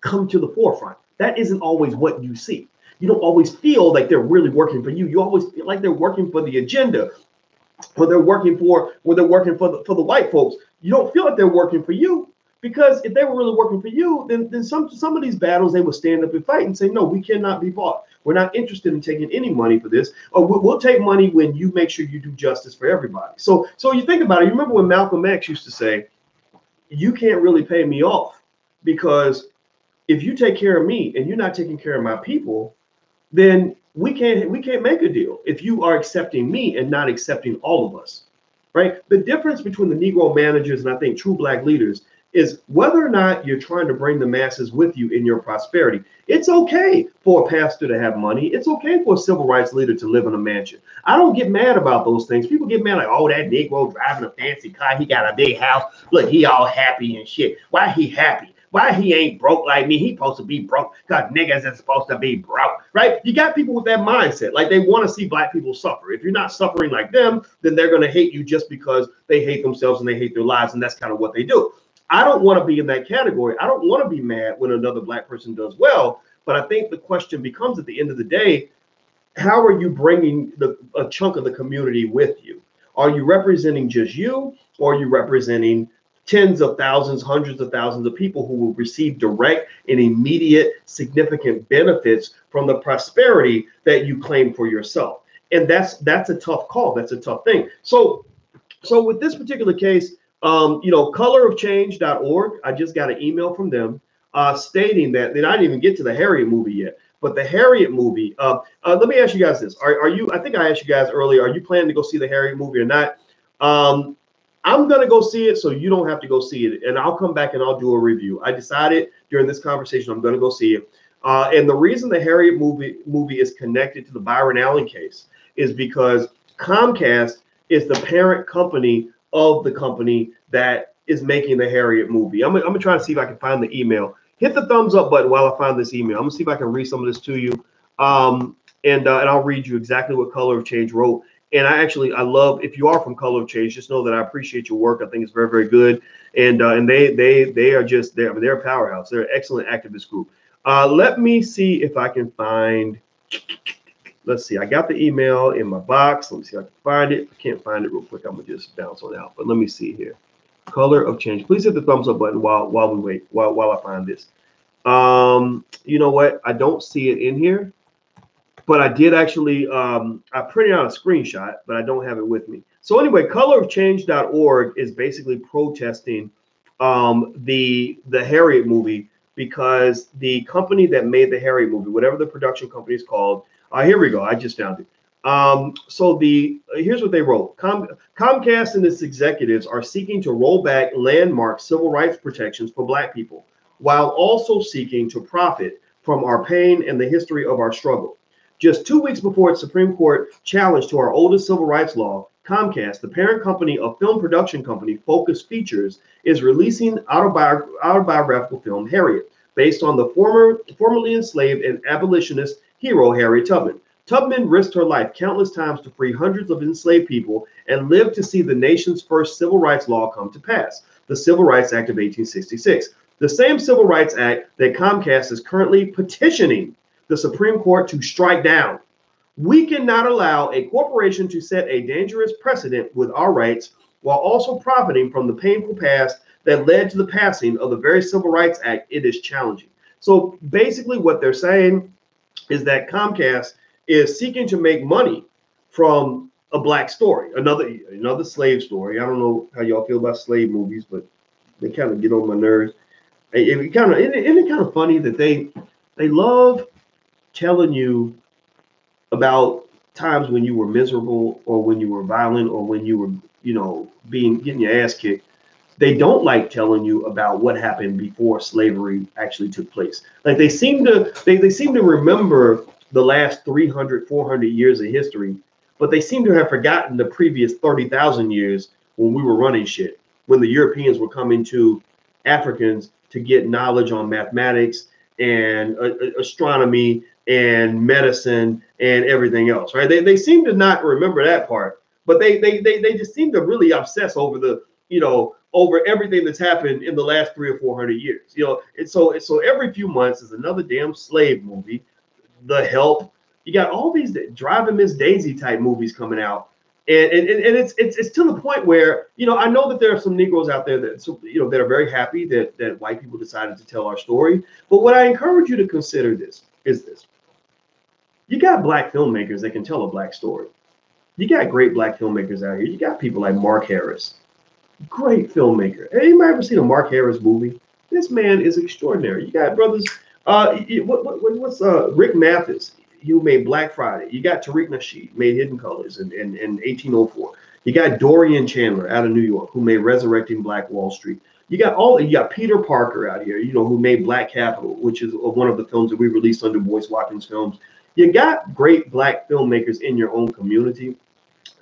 come to the forefront. That isn't always what you see. You don't always feel like they're really working for you. You always feel like they're working for the agenda or they're working for where they're working for the for the white folks. You don't feel like they're working for you because if they were really working for you, then then some some of these battles they would stand up and fight and say, no, we cannot be bought. We're not interested in taking any money for this. Oh, or we'll, we'll take money when you make sure you do justice for everybody. So so you think about it. You remember when Malcolm X used to say, you can't really pay me off because if you take care of me and you're not taking care of my people, then we can't we can't make a deal if you are accepting me and not accepting all of us right the difference between the negro managers and i think true black leaders is whether or not you're trying to bring the masses with you in your prosperity it's okay for a pastor to have money it's okay for a civil rights leader to live in a mansion i don't get mad about those things people get mad like oh that negro driving a fancy car he got a big house look he all happy and shit why he happy why he ain't broke like me? He supposed to be broke because niggas is supposed to be broke, right? You got people with that mindset. Like they want to see black people suffer. If you're not suffering like them, then they're going to hate you just because they hate themselves and they hate their lives. And that's kind of what they do. I don't want to be in that category. I don't want to be mad when another black person does well. But I think the question becomes at the end of the day, how are you bringing the, a chunk of the community with you? Are you representing just you or are you representing tens of thousands, hundreds of thousands of people who will receive direct and immediate significant benefits from the prosperity that you claim for yourself. And that's that's a tough call. That's a tough thing. So so with this particular case, um, you know, colorofchange.org, I just got an email from them uh, stating that they didn't even get to the Harriet movie yet. But the Harriet movie, uh, uh, let me ask you guys this: are, are you? I think I asked you guys earlier. Are you planning to go see the Harriet movie or not? Um, I'm gonna go see it, so you don't have to go see it, and I'll come back and I'll do a review. I decided during this conversation I'm gonna go see it, uh, and the reason the Harriet movie movie is connected to the Byron Allen case is because Comcast is the parent company of the company that is making the Harriet movie. I'm, I'm gonna try to see if I can find the email. Hit the thumbs up button while I find this email. I'm gonna see if I can read some of this to you, um, and uh, and I'll read you exactly what Color of Change wrote and I actually I love if you are from Color of Change, just know that I appreciate your work. I think it's very very good, and uh, and they they they are just they're they're a powerhouse. They're an excellent activist group. Uh, let me see if I can find. Let's see. I got the email in my box. Let me see if I can find it. I can't find it real quick. I'm gonna just bounce on out. But let me see here. Color of Change. Please hit the thumbs up button while while we wait while while I find this. Um, you know what? I don't see it in here but I did actually um, I printed out a screenshot, but I don't have it with me. So anyway, colorofchange.org is basically protesting um, the the Harriet movie because the company that made the Harriet movie, whatever the production company is called, uh, here we go. I just found it. Um, so the here's what they wrote: Com- Comcast and its executives are seeking to roll back landmark civil rights protections for Black people, while also seeking to profit from our pain and the history of our struggle. Just two weeks before its Supreme Court challenge to our oldest civil rights law, Comcast, the parent company of film production company Focus Features, is releasing autobi- autobiographical film Harriet, based on the former formerly enslaved and abolitionist hero Harriet Tubman. Tubman risked her life countless times to free hundreds of enslaved people and lived to see the nation's first civil rights law come to pass, the Civil Rights Act of 1866. The same Civil Rights Act that Comcast is currently petitioning the Supreme Court to strike down. We cannot allow a corporation to set a dangerous precedent with our rights while also profiting from the painful past that led to the passing of the very Civil Rights Act it is challenging. So basically, what they're saying is that Comcast is seeking to make money from a black story, another another slave story. I don't know how y'all feel about slave movies, but they kind of get on my nerves. It, it kind of isn't it kind of funny that they they love telling you about times when you were miserable or when you were violent or when you were, you know, being getting your ass kicked. They don't like telling you about what happened before slavery actually took place. Like they seem to they, they seem to remember the last 300, 400 years of history, but they seem to have forgotten the previous 30,000 years when we were running shit, when the Europeans were coming to Africans to get knowledge on mathematics and uh, astronomy and medicine and everything else, right? They, they seem to not remember that part, but they, they they they just seem to really obsess over the you know over everything that's happened in the last three or four hundred years. You know, and so so every few months is another damn slave movie, The Help. You got all these driving Miss Daisy type movies coming out. And, and, and it's, it's it's to the point where you know I know that there are some Negroes out there that you know that are very happy that that white people decided to tell our story. But what I encourage you to consider this is this: you got black filmmakers that can tell a black story. You got great black filmmakers out here. You got people like Mark Harris, great filmmaker. Anybody ever seen a Mark Harris movie? This man is extraordinary. You got brothers. Uh, what, what, what's uh Rick Mathis? who made Black Friday. You got Tariq Nasheed, made Hidden Colors in, in, in 1804. You got Dorian Chandler out of New York, who made Resurrecting Black Wall Street. You got all you got Peter Parker out here, you know, who made Black Capital, which is one of the films that we released under Boyce Watkins Films you got great black filmmakers in your own community.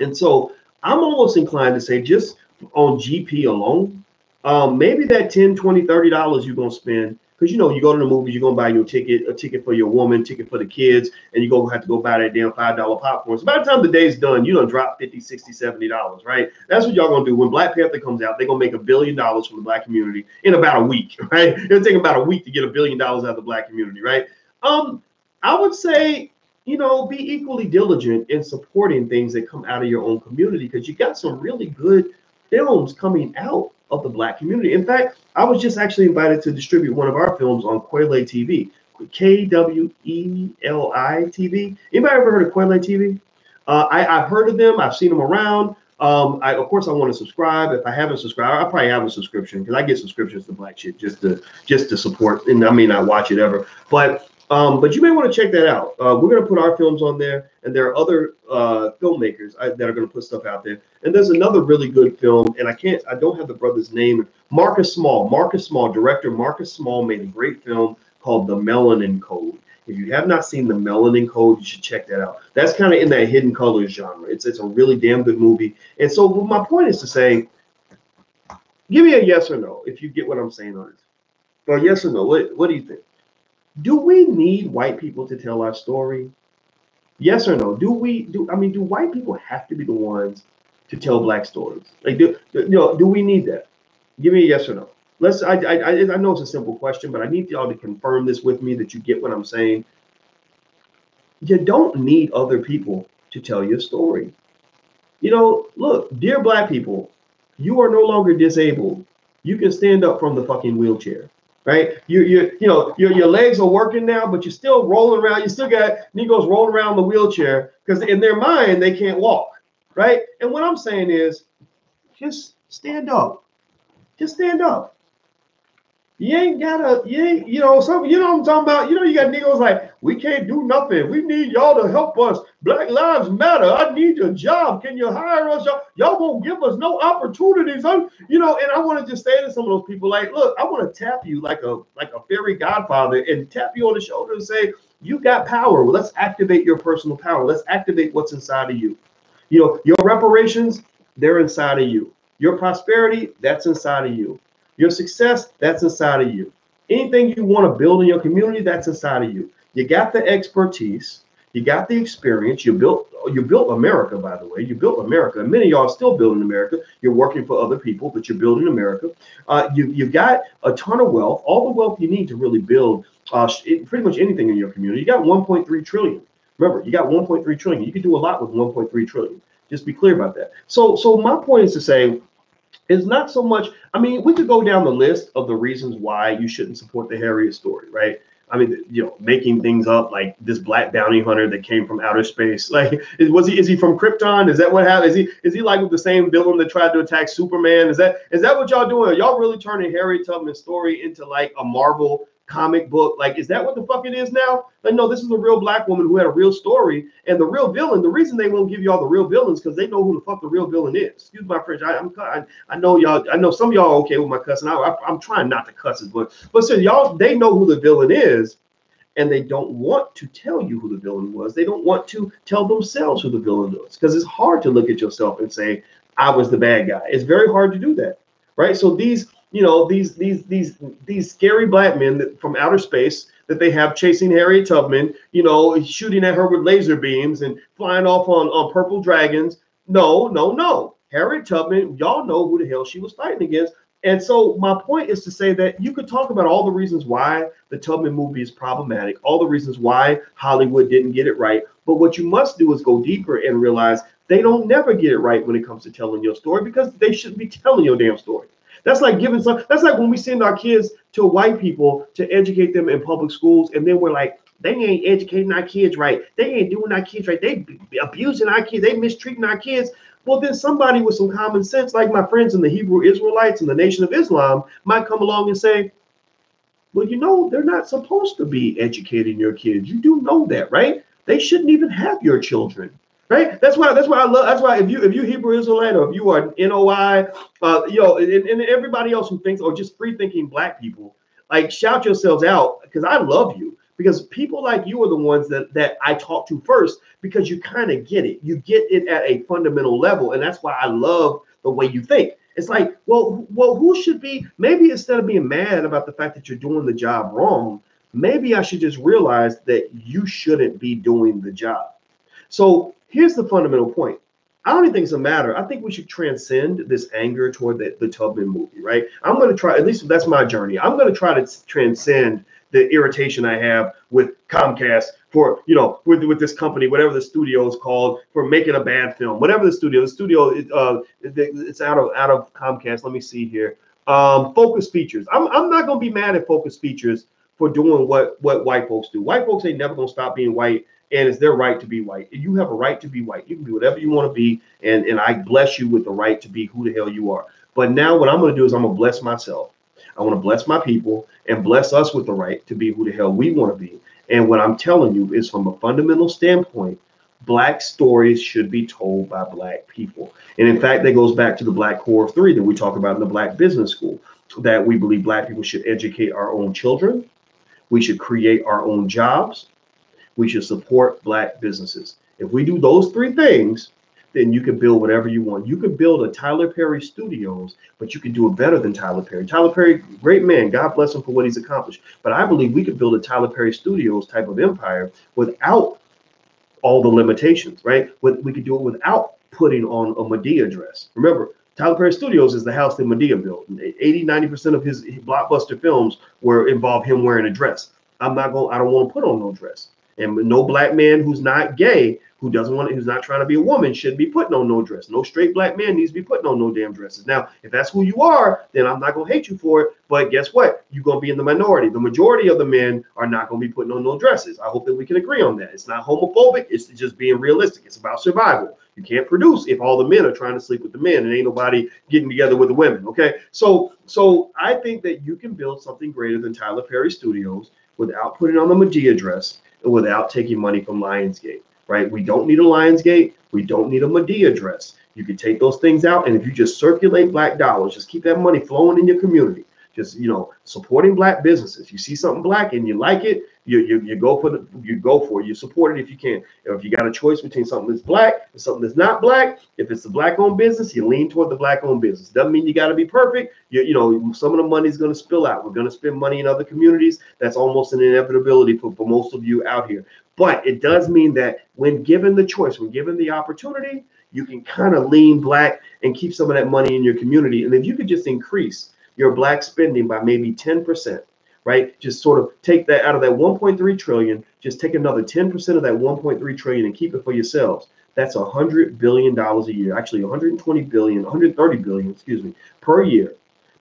And so I'm almost inclined to say just on GP alone, um, maybe that 10, 20, 30 dollars you're gonna spend because you know you go to the movies, you're gonna buy your ticket, a ticket for your woman, ticket for the kids, and you're gonna have to go buy that damn five dollar popcorn. So by the time the day's done, you don't drop 50, 60, 70 dollars, right? That's what y'all gonna do. When Black Panther comes out, they're gonna make a billion dollars from the black community in about a week, right? It'll take about a week to get a billion dollars out of the black community, right? Um, I would say you know, be equally diligent in supporting things that come out of your own community because you got some really good films coming out of the black community. In fact, I was just actually invited to distribute one of our films on Kweli TV, K W E L I TV. Anybody ever heard of Kweli TV? Uh, I, have heard of them. I've seen them around. Um, I, of course, I want to subscribe. If I haven't subscribed, I probably have a subscription because I get subscriptions to Black shit just to just to support. And I may not watch it ever, but um, but you may want to check that out. Uh, we're going to put our films on there, and there are other uh, filmmakers I, uh, that are going to put stuff out there. And there's another really good film, and I can't, I don't have the brother's name. Marcus Small, Marcus Small, director Marcus Small made a great film called The Melanin Code. If you have not seen The Melanin Code, you should check that out. That's kind of in that hidden colors genre. It's it's a really damn good movie. And so my point is to say, give me a yes or no if you get what I'm saying on this. Or yes or no. What what do you think? Do we need white people to tell our story? Yes or no? Do we do I mean do white people have to be the ones to tell black stories? Like do you know do we need that? Give me a yes or no. Let's I I I know it's a simple question, but I need y'all to confirm this with me that you get what I'm saying. You don't need other people to tell your story. You know, look, dear black people, you are no longer disabled. You can stand up from the fucking wheelchair right? You you you know your your legs are working now, but you're still rolling around. You still got Negroes rolling around the wheelchair because in their mind they can't walk, right? And what I'm saying is, just stand up. Just stand up. You ain't gotta, you ain't, you know, some, you know what I'm talking about. You know, you got niggas like, we can't do nothing. We need y'all to help us. Black lives matter. I need your job. Can you hire us? Y'all, y'all won't give us no opportunities. I'm, you know, and I want to just say to some of those people, like, look, I want to tap you like a like a fairy godfather and tap you on the shoulder and say, you got power. Well, let's activate your personal power. Let's activate what's inside of you. You know, your reparations, they're inside of you. Your prosperity, that's inside of you. Your success, that's inside of you. Anything you want to build in your community, that's inside of you. You got the expertise, you got the experience. You built you built America, by the way. You built America. Many of y'all are still building America. You're working for other people, but you're building America. Uh, you you've got a ton of wealth, all the wealth you need to really build uh, pretty much anything in your community. You got 1.3 trillion. Remember, you got 1.3 trillion. You can do a lot with 1.3 trillion. Just be clear about that. So, so my point is to say, it's not so much. I mean, we could go down the list of the reasons why you shouldn't support the Harriet story, right? I mean, you know, making things up like this black bounty hunter that came from outer space. Like, is, was he? Is he from Krypton? Is that what happened? Is he? Is he like the same villain that tried to attack Superman? Is that? Is that what y'all doing? Are y'all really turning Harriet Tubman's story into like a Marvel comic book. Like, is that what the fuck it is now? Like, no, this is a real black woman who had a real story. And the real villain, the reason they won't give you all the real villains because they know who the fuck the real villain is. Excuse my French. I, I'm I, I know y'all. I know some of y'all okay with my cussing. I, am trying not to cuss it, but but so y'all they know who the villain is. And they don't want to tell you who the villain was. They don't want to tell themselves who the villain was because it's hard to look at yourself and say, I was the bad guy. It's very hard to do that. Right. So these you know these these these these scary black men that, from outer space that they have chasing Harriet Tubman, you know, shooting at her with laser beams and flying off on on purple dragons. No, no, no. Harriet Tubman, y'all know who the hell she was fighting against. And so my point is to say that you could talk about all the reasons why the Tubman movie is problematic, all the reasons why Hollywood didn't get it right. But what you must do is go deeper and realize they don't never get it right when it comes to telling your story because they shouldn't be telling your damn story. That's like giving some. That's like when we send our kids to white people to educate them in public schools, and then we're like, they ain't educating our kids right. They ain't doing our kids right. They abusing our kids. They mistreating our kids. Well, then somebody with some common sense, like my friends in the Hebrew Israelites and the Nation of Islam, might come along and say, well, you know, they're not supposed to be educating your kids. You do know that, right? They shouldn't even have your children right? That's why. That's why I love. That's why if you if you Hebrew Israelite or if you are NOI, uh, you know, and, and everybody else who thinks or just free thinking Black people, like shout yourselves out because I love you because people like you are the ones that that I talk to first because you kind of get it. You get it at a fundamental level, and that's why I love the way you think. It's like, well, well, who should be? Maybe instead of being mad about the fact that you're doing the job wrong, maybe I should just realize that you shouldn't be doing the job. So here's the fundamental point. I don't even think it's a matter. I think we should transcend this anger toward the, the Tubman movie, right? I'm going to try, at least that's my journey. I'm going to try to transcend the irritation I have with Comcast for, you know, with, with this company, whatever the studio is called, for making a bad film, whatever the studio, the studio, uh, it's out of out of Comcast. Let me see here. Um, Focus Features. I'm, I'm not going to be mad at Focus Features for doing what what white folks do. White folks ain't never going to stop being white and it's their right to be white. You have a right to be white. You can be whatever you want to be, and and I bless you with the right to be who the hell you are. But now what I'm going to do is I'm going to bless myself. I want to bless my people and bless us with the right to be who the hell we want to be. And what I'm telling you is from a fundamental standpoint, black stories should be told by black people. And in fact, that goes back to the black core of three that we talk about in the black business school, that we believe black people should educate our own children. We should create our own jobs we should support black businesses. If we do those three things, then you can build whatever you want. You can build a Tyler Perry Studios, but you can do it better than Tyler Perry. Tyler Perry, great man. God bless him for what he's accomplished. But I believe we could build a Tyler Perry Studios type of empire without all the limitations, right? We could do it without putting on a Madea dress. Remember, Tyler Perry Studios is the house that Madea built. 80, 90% of his blockbuster films were involve him wearing a dress. I'm not going, I don't want to put on no dress. And no black man who's not gay, who doesn't want, who's not trying to be a woman, should be putting on no dress. No straight black man needs to be putting on no damn dresses. Now, if that's who you are, then I'm not gonna hate you for it. But guess what? You're gonna be in the minority. The majority of the men are not gonna be putting on no dresses. I hope that we can agree on that. It's not homophobic. It's just being realistic. It's about survival. You can't produce if all the men are trying to sleep with the men and ain't nobody getting together with the women. Okay. So so I think that you can build something greater than Tyler Perry Studios without putting on the Madea dress without taking money from Lionsgate. Right. We don't need a Lionsgate. We don't need a Madea dress. You can take those things out, and if you just circulate black dollars, just keep that money flowing in your community just you know supporting black businesses. You see something black and you like it you, you, you go for the you go for it. You support it if you can. If you got a choice between something that's black and something that's not black if it's a black owned business you lean toward the black owned business. Doesn't mean you got to be perfect. You, you know some of the money is going to spill out. We're going to spend money in other communities. That's almost an inevitability for, for most of you out here. But it does mean that when given the choice when given the opportunity you can kind of lean black and keep some of that money in your community. And if you could just increase your black spending by maybe 10%, right? Just sort of take that out of that 1.3 trillion, just take another 10% of that 1.3 trillion and keep it for yourselves. That's hundred billion dollars a year, actually 120 billion, 130 billion, excuse me, per year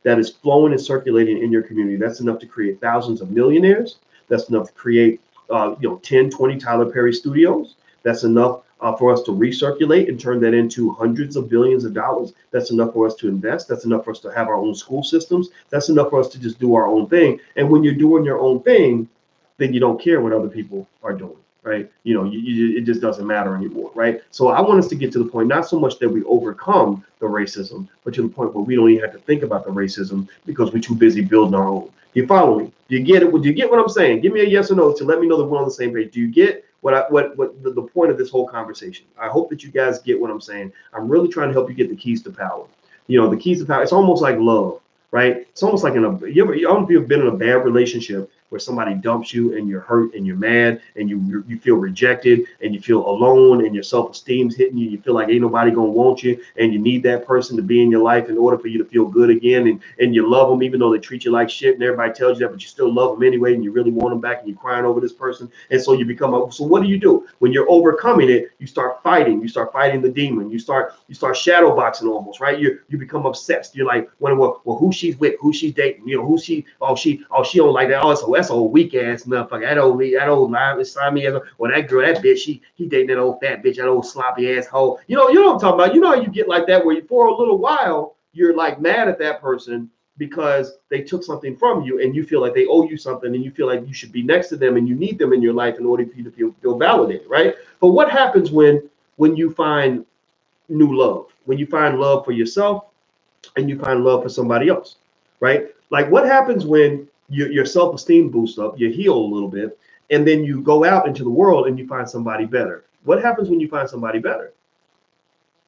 that is flowing and circulating in your community. That's enough to create thousands of millionaires. That's enough to create, uh, you know, 10, 20 Tyler Perry studios. That's enough uh, for us to recirculate and turn that into hundreds of billions of dollars. That's enough for us to invest. That's enough for us to have our own school systems. That's enough for us to just do our own thing. And when you're doing your own thing, then you don't care what other people are doing, right? You know, you, you, it just doesn't matter anymore, right? So I want us to get to the point, not so much that we overcome the racism, but to the point where we don't even have to think about the racism because we're too busy building our own. You follow me? Do you get it? Do you get what I'm saying? Give me a yes or no to let me know that we're on the same page. Do you get what I, what what the, the point of this whole conversation. I hope that you guys get what I'm saying. I'm really trying to help you get the keys to power. You know, the keys to power. It's almost like love, right? It's almost like in a you ever if you've been in a bad relationship where somebody dumps you and you're hurt and you're mad and you you feel rejected and you feel alone and your self-esteem's hitting you you feel like ain't nobody gonna want you and you need that person to be in your life in order for you to feel good again and and you love them even though they treat you like shit and everybody tells you that but you still love them anyway and you really want them back and you're crying over this person. And so you become a so what do you do? When you're overcoming it you start fighting. You start fighting the demon. You start you start shadow boxing almost right? You you become obsessed. You're like well, well, who she's with who she's dating you know who she oh she oh she don't like that. Oh so that's old weak ass motherfucker. That old that old slimy ass. Or that girl, that bitch, she he dating that old fat bitch, that old sloppy asshole. You know, you know what I'm talking about. You know how you get like that where you, for a little while you're like mad at that person because they took something from you and you feel like they owe you something and you feel like you should be next to them and you need them in your life in order for you to feel, feel validated, right? But what happens when when you find new love, when you find love for yourself and you find love for somebody else, right? Like what happens when your, your self-esteem boosts up, you heal a little bit, and then you go out into the world and you find somebody better. What happens when you find somebody better?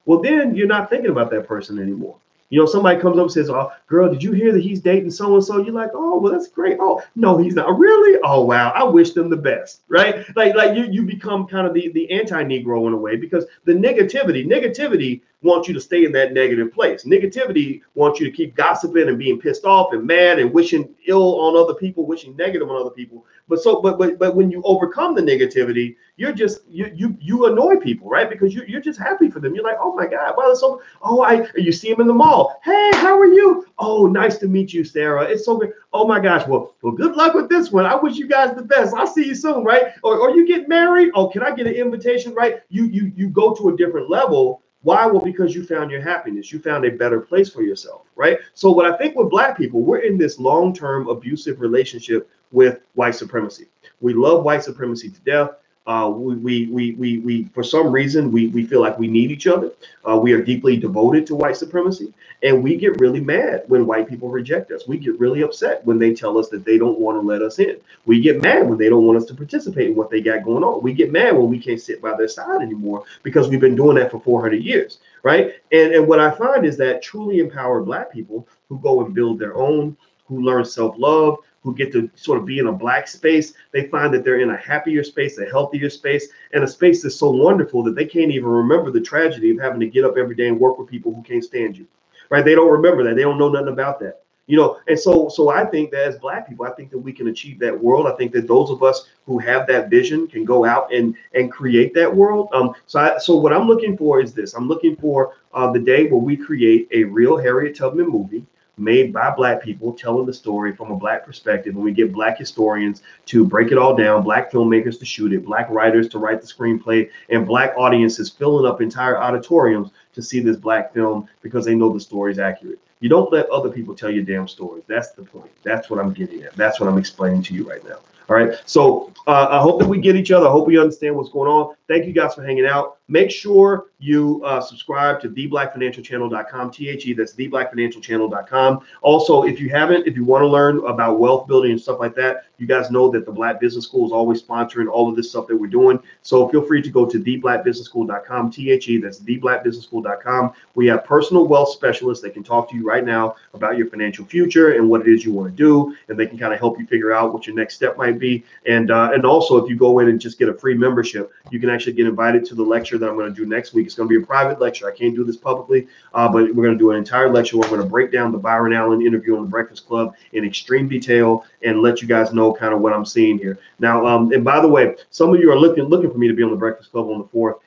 Well, then you're not thinking about that person anymore. You know, somebody comes up and says, "Oh, girl, did you hear that he's dating so and so?" You're like, "Oh, well, that's great." Oh, no, he's not. Really? Oh, wow. I wish them the best, right? Like, like you you become kind of the the anti-negro in a way because the negativity, negativity wants you to stay in that negative place. Negativity wants you to keep gossiping and being pissed off and mad and wishing ill on other people, wishing negative on other people. But so, but but but when you overcome the negativity, you're just you you you annoy people, right? Because you you're just happy for them. You're like, oh my god, wow, so. Oh, I you see them in the mall. Hey, how are you? Oh, nice to meet you, Sarah. It's so good. Oh my gosh. Well, well, good luck with this one. I wish you guys the best. I'll see you soon, right? Or or you get married. Oh, can I get an invitation? Right? You you you go to a different level why? Well, because you found your happiness. You found a better place for yourself, right? So, what I think with Black people, we're in this long term abusive relationship with white supremacy. We love white supremacy to death. Uh, we, we, we, we, we, for some reason, we, we feel like we need each other. Uh, we are deeply devoted to white supremacy. And we get really mad when white people reject us. We get really upset when they tell us that they don't want to let us in. We get mad when they don't want us to participate in what they got going on. We get mad when we can't sit by their side anymore because we've been doing that for 400 years, right? And, and what I find is that truly empowered black people who go and build their own, who learn self-love, who get to sort of be in a black space, they find that they're in a happier space, a healthier space, and a space that's so wonderful that they can't even remember the tragedy of having to get up every day and work with people who can't stand you. Right? They don't remember that. They don't know nothing about that. You know, and so so I think that as black people, I think that we can achieve that world. I think that those of us who have that vision can go out and and create that world. Um, so I, so what I'm looking for is this. I'm looking for uh, the day where we create a real Harriet Tubman movie made by black people telling the story from a black perspective. And we get black historians to break it all down, black filmmakers to shoot it, black writers to write the screenplay, and black audiences filling up entire auditoriums to see this black film because they know the story is accurate. You don't let other people tell your damn stories. That's the point. That's what I'm getting at. That's what I'm explaining to you right now. All right. So uh, I hope that we get each other. I hope we understand what's going on. Thank you guys for hanging out. Make sure you uh, subscribe to theblackfinancialchannel.com, T-H-E, that's theblackfinancialchannel.com. Also, if you haven't, if you want to learn about wealth building and stuff like that, you guys know that the Black Business School is always sponsoring all of this stuff that we're doing. So feel free to go to theblackbusinessschool.com, T-H-E, that's theblackbusinessschool.com. We have personal wealth specialists that can talk to you right now about your financial future and what it is you want to do, and they can kind of help you figure out what your next step might be. And uh, and also, if you go in and just get a free membership, you can actually get invited to the lecture that I'm going to do next week. It's going to be a private lecture. I can't do this publicly, uh, but we're going to do an entire lecture where I'm going to break down the Byron Allen interview on the Breakfast Club in extreme detail and let you guys know kind of what I'm seeing here. Now, um, and by the way, some of you are looking looking for me to be on the Breakfast Club on the fourth.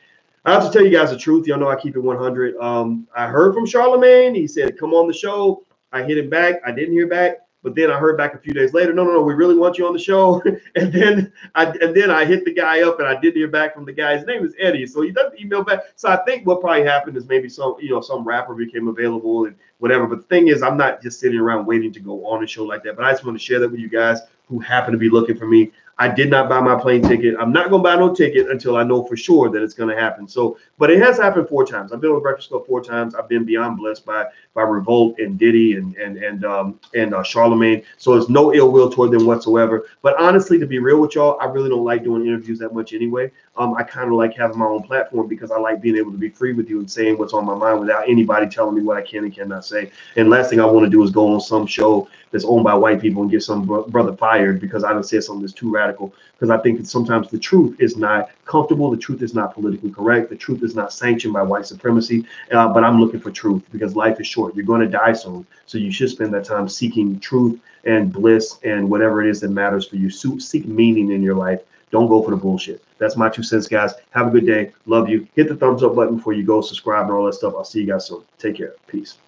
I have to tell you guys the truth. Y'all know I keep it 100. Um, I heard from Charlemagne. He said, "Come on the show." I hit him back. I didn't hear back. But then I heard back a few days later, no, no, no, we really want you on the show. and then I and then I hit the guy up and I did hear back from the guy. His name is Eddie. So he doesn't email back. So I think what probably happened is maybe some, you know, some rapper became available and whatever. But the thing is, I'm not just sitting around waiting to go on a show like that. But I just want to share that with you guys who happen to be looking for me. I did not buy my plane ticket. I'm not gonna buy no ticket until I know for sure that it's gonna happen. So, but it has happened four times. I've been on Breakfast Club four times. I've been beyond blessed by by Revolt and Diddy and and and um and uh, Charlemagne. So it's no ill will toward them whatsoever. But honestly, to be real with y'all, I really don't like doing interviews that much anyway. Um, I kind of like having my own platform because I like being able to be free with you and saying what's on my mind without anybody telling me what I can and cannot say. And last thing I want to do is go on some show that's owned by white people and get some bro- brother fired because I don't say something that's too radical. Because I think that sometimes the truth is not comfortable, the truth is not politically correct, the truth is not sanctioned by white supremacy. Uh, but I'm looking for truth because life is short. You're going to die soon, so you should spend that time seeking truth and bliss and whatever it is that matters for you. Seek meaning in your life. Don't go for the bullshit. That's my two cents, guys. Have a good day. Love you. Hit the thumbs up button before you go. Subscribe and all that stuff. I'll see you guys soon. Take care. Peace.